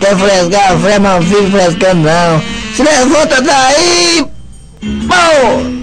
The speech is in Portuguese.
Quer fresgar, frema, não fica frescando não. Se levanta daí! Pô!